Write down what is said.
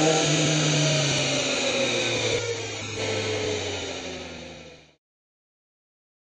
Amen.